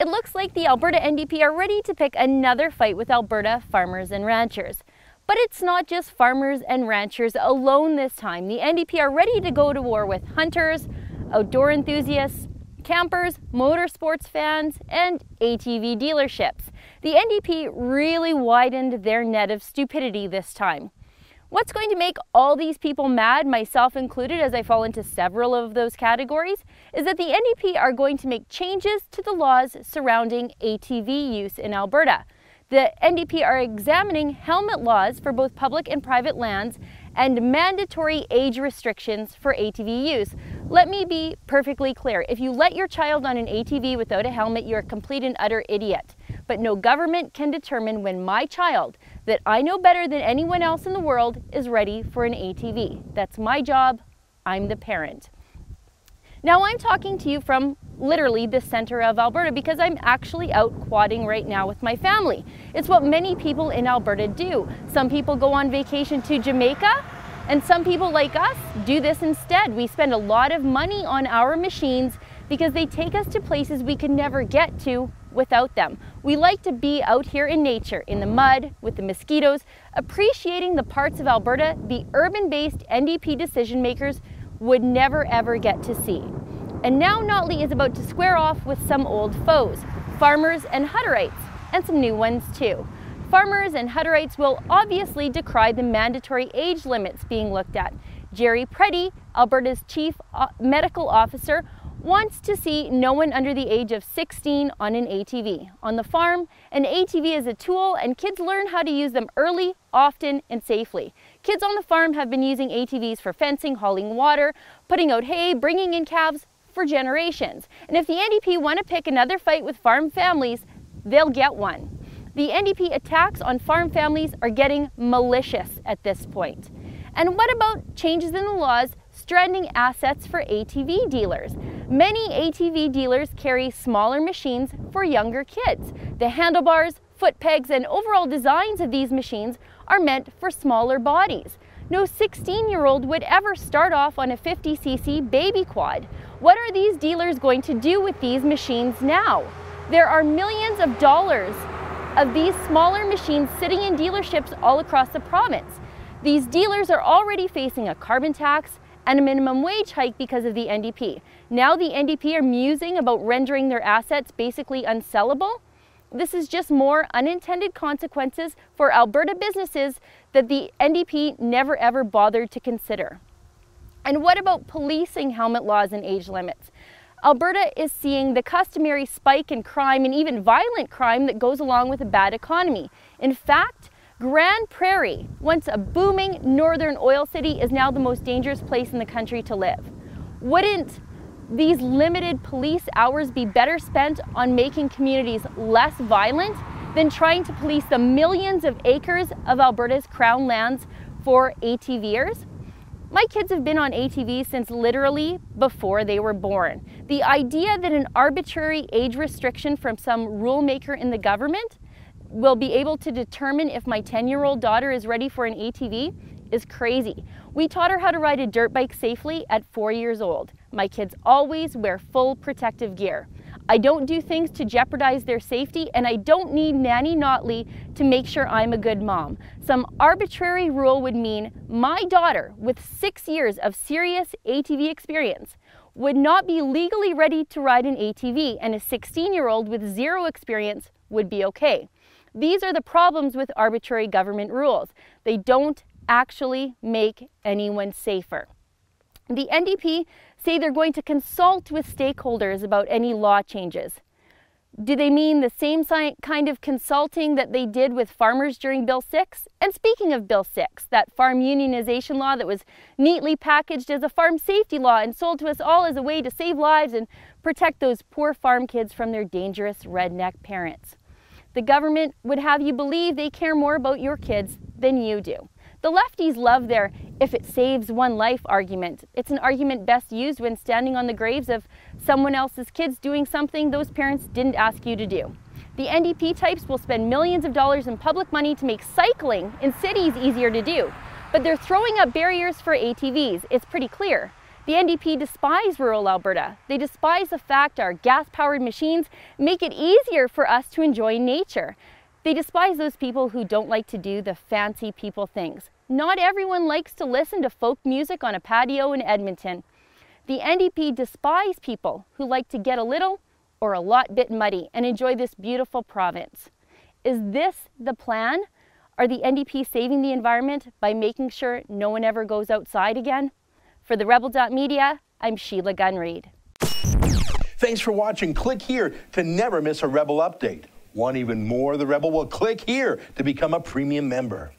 It looks like the Alberta NDP are ready to pick another fight with Alberta farmers and ranchers. But it's not just farmers and ranchers alone this time. The NDP are ready to go to war with hunters, outdoor enthusiasts, campers, motorsports fans, and ATV dealerships. The NDP really widened their net of stupidity this time. What's going to make all these people mad, myself included, as I fall into several of those categories, is that the NDP are going to make changes to the laws surrounding ATV use in Alberta. The NDP are examining helmet laws for both public and private lands and mandatory age restrictions for ATV use. Let me be perfectly clear. If you let your child on an ATV without a helmet, you're a complete and utter idiot. But no government can determine when my child, that I know better than anyone else in the world, is ready for an ATV. That's my job. I'm the parent. Now I'm talking to you from literally the center of Alberta because I'm actually out quadding right now with my family. It's what many people in Alberta do. Some people go on vacation to Jamaica and some people like us do this instead. We spend a lot of money on our machines because they take us to places we could never get to without them. We like to be out here in nature, in the mud, with the mosquitoes, appreciating the parts of Alberta the urban-based NDP decision makers would never ever get to see. And now Notley is about to square off with some old foes, farmers and Hutterites, and some new ones too. Farmers and Hutterites will obviously decry the mandatory age limits being looked at. Gerry Predy, Alberta's chief uh, medical officer, wants to see no one under the age of 16 on an ATV. On the farm, an ATV is a tool and kids learn how to use them early, often, and safely. Kids on the farm have been using ATVs for fencing, hauling water, putting out hay, bringing in calves for generations. And if the NDP want to pick another fight with farm families, they'll get one. The NDP attacks on farm families are getting malicious at this point. And what about changes in the laws stranding assets for ATV dealers? Many ATV dealers carry smaller machines for younger kids. The handlebars, foot pegs, and overall designs of these machines are meant for smaller bodies. No 16 year old would ever start off on a 50cc baby quad. What are these dealers going to do with these machines now? There are millions of dollars of these smaller machines sitting in dealerships all across the province. These dealers are already facing a carbon tax and a minimum wage hike because of the NDP. Now the NDP are musing about rendering their assets basically unsellable this is just more unintended consequences for Alberta businesses that the NDP never ever bothered to consider. And what about policing helmet laws and age limits? Alberta is seeing the customary spike in crime and even violent crime that goes along with a bad economy. In fact, Grande Prairie, once a booming northern oil city, is now the most dangerous place in the country to live. Wouldn't these limited police hours be better spent on making communities less violent than trying to police the millions of acres of Alberta's crown lands for ATVers? My kids have been on ATVs since literally before they were born. The idea that an arbitrary age restriction from some rule maker in the government will be able to determine if my 10 year old daughter is ready for an ATV is crazy. We taught her how to ride a dirt bike safely at four years old. My kids always wear full protective gear. I don't do things to jeopardize their safety, and I don't need Nanny Notley to make sure I'm a good mom. Some arbitrary rule would mean my daughter, with six years of serious ATV experience, would not be legally ready to ride an ATV, and a 16 year old with zero experience would be okay. These are the problems with arbitrary government rules. They don't actually make anyone safer. The NDP say they're going to consult with stakeholders about any law changes. Do they mean the same kind of consulting that they did with farmers during Bill 6? And speaking of Bill 6, that farm unionization law that was neatly packaged as a farm safety law and sold to us all as a way to save lives and protect those poor farm kids from their dangerous redneck parents. The government would have you believe they care more about your kids than you do. The lefties love their if it saves one life argument. It's an argument best used when standing on the graves of someone else's kids doing something those parents didn't ask you to do. The NDP types will spend millions of dollars in public money to make cycling in cities easier to do, but they're throwing up barriers for ATVs. It's pretty clear. The NDP despise rural Alberta. They despise the fact our gas-powered machines make it easier for us to enjoy nature. They despise those people who don't like to do the fancy people things. Not everyone likes to listen to folk music on a patio in Edmonton. The NDP despise people who like to get a little or a lot bit muddy and enjoy this beautiful province. Is this the plan? Are the NDP saving the environment by making sure no one ever goes outside again? For the Rebel.media, I'm Sheila Gunn Reid. Thanks for watching. Click here to never miss a Rebel update. Want even more of the Rebel? Well, click here to become a premium member.